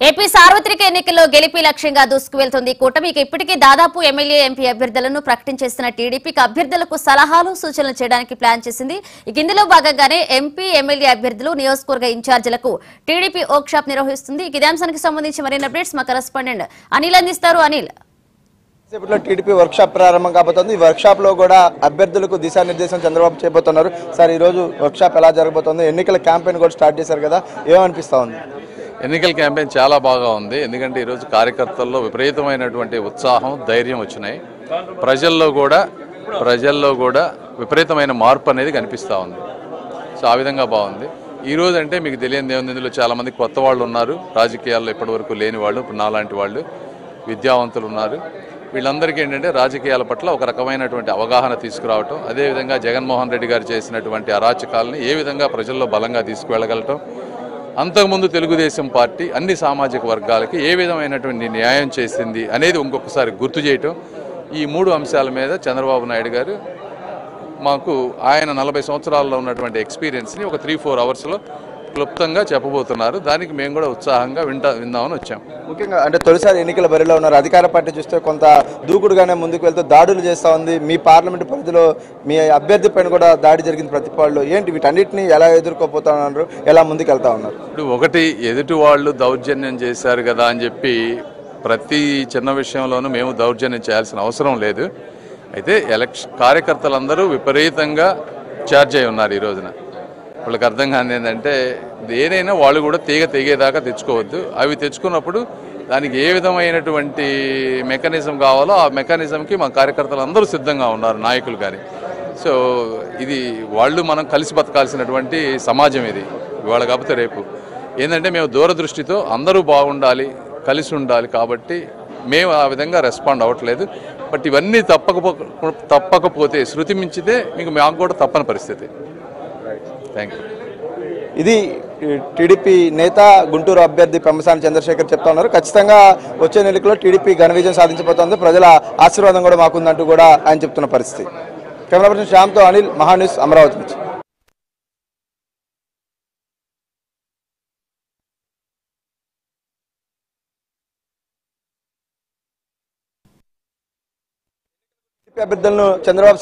AP సార్వత్రిక ఎన్నికల్లో గెలిపి లక్ష్యంగా దూసుకువెళ్తుంది. కూటమికి ఇప్పటికే దాదాపు ఎమ్మెల్యే ఎంపీ అభ్యర్థులను ప్రకటించేస్తున్న టీడీపీకి అభ్యర్థులకు సలహాలు సూచనలు చేయడానికి ప్లాన్ చేసింది. ఇందులో భాగంగానే ఎంపీ ఎమ్మెల్యే అభ్యర్థులు నియోజకవర్గ ఇన్ఛార్జీలకు టీడీపీ వర్క్ షాప్ నిర్వహిస్తుంది. ఇదాంశానికి సంబంధించి మరిన్ని అప్డేట్స్ మా కరెస్పాండెంట్ అనిల్ అందిస్తారు. అనిల్. సేపట్లో టీడీపీ వర్క్ షాప్ ప్రారంభం కాబోతోంది. ఈ వర్క్ షాప్లో కూడా అభ్యర్థులకు దిశానిర్దేశం చంద్రబాబు చేయబోతున్నారు సార్ ఈ రోజు వర్క్ షాప్ ఎలా జరగబోతోంది? ఎన్నికల క్యాంపెయిన్ కూడా స్టార్ట్ చేశారు కదా. ఏమనిపిస్తా ఉంది? ఎన్నికల క్యాంపెయిన్ చాలా బాగా ఉంది. ఎందుకంటే ఈరోజు కార్యకర్తల్లో విపరీతమైనటువంటి ఉత్సాహం ధైర్యం వచ్చినాయి. ప్రజల్లో కూడా ప్రజల్లో కూడా విపరీతమైన మార్పు అనేది కనిపిస్తూ ఉంది. సో ఆ విధంగా బాగుంది. ఈ రోజు అంటే మీకు తెలియని ఏముంది ఇందులో చాలామంది కొత్త వాళ్ళు ఉన్నారు. రాజకీయాల్లో ఇప్పటివరకు లేని వాళ్ళు ఇప్పుడు నాలాంటి వాళ్ళు విద్యావంతులు ఉన్నారు. వీళ్ళందరికీ ఏంటంటే రాజకీయాల పట్ల ఒక రకమైనటువంటి అవగాహన తీసుకురావటం అదేవిధంగా జగన్మోహన్ రెడ్డి గారు చేసినటువంటి అరాచకాలని ఏ విధంగా ప్రజల్లో బలంగా తీసుకువెళ్ళగలటం అంతకుముందు తెలుగుదేశం పార్టీ అన్ని సామాజిక వర్గాలకి ఏ విధమైనటువంటి న్యాయం చేసింది అనేది ఇంకొకసారి గుర్తు చేయటం. ఈ మూడు అంశాల మీద చంద్రబాబు నాయుడు గారు మాకు ఆయన నలభై సంవత్సరాల్లో ఉన్నటువంటి ఎక్స్పీరియన్స్ని ఒక త్రీ ఫోర్ అవర్స్లో క్లుప్తంగా చెప్పబోతున్నారు. దానికి మేము కూడా ఉత్సాహంగా వింటా విందామని వచ్చాం. ముఖ్యంగా అంటే తొలిసారి ఎన్నికల బరిలో ఉన్నారు. అధికార పార్టీ చూస్తే కొంత దూకుడుగానే ముందుకు వెళ్తూ దాడులు చేస్తా ఉంది. మీ పార్లమెంట్ పరిధిలో మీ అభ్యర్థి పైన కూడా దాడి జరిగింది ప్రతిపాడులో. ఏంటి వీటన్నిటిని ఎలా ఎదుర్కోపోతా ఉన్నారు? ఎలా ముందుకు వెళ్తా ఉన్నారు? ఇప్పుడు ఒకటి ఎదుటి వాళ్ళు దౌర్జన్యం చేశారు కదా అని చెప్పి ప్రతి చిన్న విషయంలోనూ మేము దౌర్జన్యం చేయాల్సిన అవసరం లేదు. అయితే ఎలక్షన్ కార్యకర్తలందరూ విపరీతంగా ఛార్జ్ అయి ఉన్నారు ఈ రోజున. వాళ్ళకి అర్థం కాని ఏంటంటే ఏదైనా వాళ్ళు కూడా తీగ తెగేదాకా తెచ్చుకోవద్దు. అవి తెచ్చుకున్నప్పుడు దానికి ఏ విధమైనటువంటి మెకానిజం కావాలో ఆ మెకానిజంకి మా కార్యకర్తలు అందరూ సిద్ధంగా ఉన్నారు నాయకులు కానీ సో ఇది వాళ్ళు మనం కలిసి బతకాల్సినటువంటి సమాజం ఇది ఇవాళ కాకపోతే రేపు. ఏంటంటే మేము దూరదృష్టితో అందరూ బాగుండాలి కలిసి ఉండాలి కాబట్టి మేము ఆ విధంగా రెస్పాండ్ అవ్వట్లేదు. బట్ ఇవన్నీ తప్పకపో తప్పకపోతే శృతి మించితే మీకు మాకు కూడా తప్పని పరిస్థితి. థ్యాంక్ యూ ఇది టీడీపీ నేత గుంటూరు అభ్యర్థి పెమ్మసాని చంద్రశేఖర్ చెప్తా ఉన్నారు. ఖచ్చితంగా వచ్చే ఎన్నికల్లో టీడీపీ ఘన విజయం సాధించబోతోంది. ప్రజల ఆశీర్వాదం కూడా మాకుందంటూ కూడా ఆయన చెప్తున్న పరిస్థితి. కెమెరా పర్సన్ శ్యామ్తో అనిల్ మహాన్యూస్ అమరావతి నుంచి. అభ్యర్థులను చంద్రబాబు